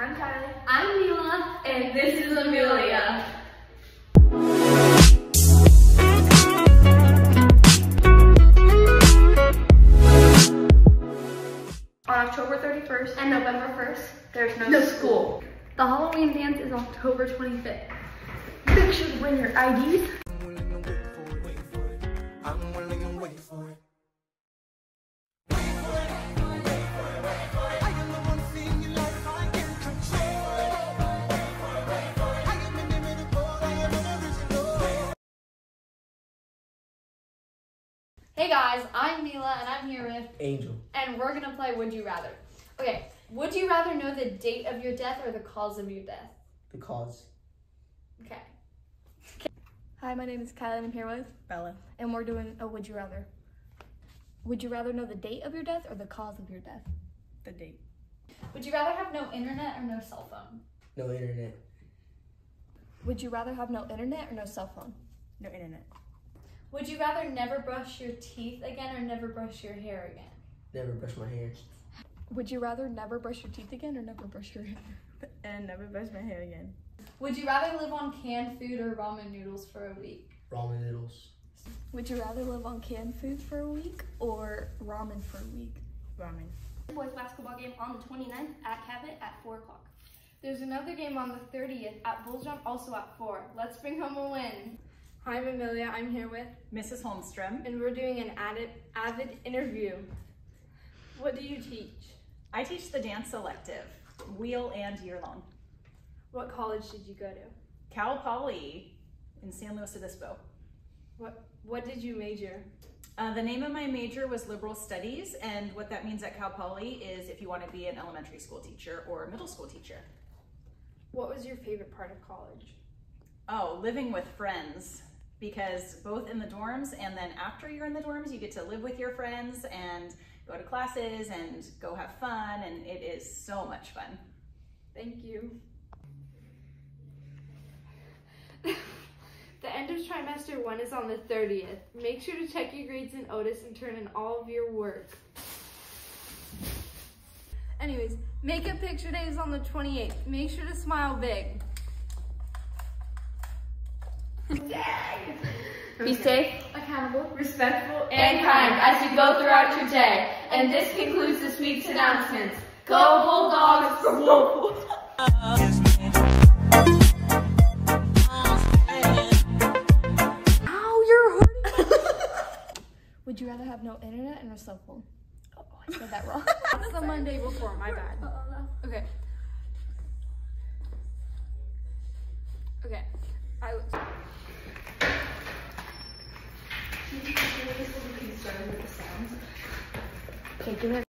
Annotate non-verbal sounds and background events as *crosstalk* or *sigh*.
I'm Kylie. I'm Mila. And this is Amelia. On October 31st and November 1st, there's no, No school. The Halloween dance is October 25th. Make sure to bring your IDs. I'm willing to wait for it, wait for it. I'm willing to wait for it. Hey guys, I'm Mila and I'm here with, Angel. and we're gonna play Would You Rather. Okay, would you rather know the date of your death or the cause of your death? The cause. Okay. Hi, my name is Kylie and I'm here with Bella. and we're doing a would you rather. Would you rather know the date of your death or the cause of your death? The date. Would you rather have no internet or no cell phone? No internet. Would you rather have no internet or no cell phone? No internet. Would you rather never brush your teeth again or never brush your hair again? Never brush my hair. Would you rather never brush your teeth again or never brush your hair? And never brush my hair again. Would you rather live on canned food or ramen noodles for a week? Ramen noodles. Would you rather live on canned food for a week or ramen for a week? Ramen. Boys basketball game on the 29th at Cabot at 4 o'clock. There's another game on the 30th at Bull Jump, also at 4. Let's bring home a win. Hi, I'm Amelia. I'm here with, Mrs. Holmstrom. and we're doing an added, avid interview. What do you teach? I teach the dance elective, wheel and year long. What college did you go to? Cal Poly in San Luis Obispo. What What did you major? Uh, the name of my major was liberal studies, and what that means at Cal Poly is if you want to be an elementary school teacher or a middle school teacher. What was your favorite part of college? Oh, living with friends, because both in the dorms and then after you're in the dorms, you get to live with your friends and go to classes and go have fun, and it is so much fun. Thank you. *laughs* The end of trimester 1 is on the 30th. Make sure to check your grades in Otis and turn in all of your work. Anyways, makeup picture day is on the 28th. Make sure to smile big. Be safe, Accountable. respectful, and kind as you go throughout your day. And this concludes this week's announcements. Go Bulldogs! Ow, you're *laughs* Would you rather have no internet and no cell phone? Oh, I said that *laughs* wrong. That's the Monday before, my bad. okay. Okay. I. Okay, give it